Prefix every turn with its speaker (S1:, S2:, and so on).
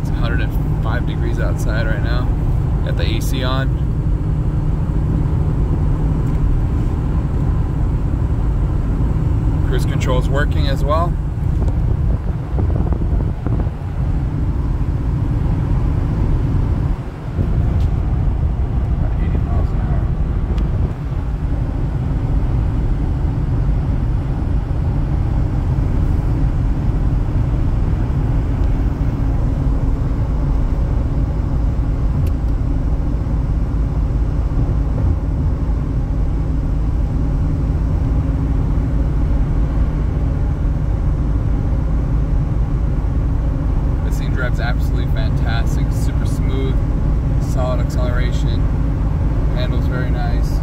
S1: It's 105 degrees outside right now. Got the AC on. Cruise control is working as well. that's absolutely fantastic. Super smooth, solid acceleration, handles very nice.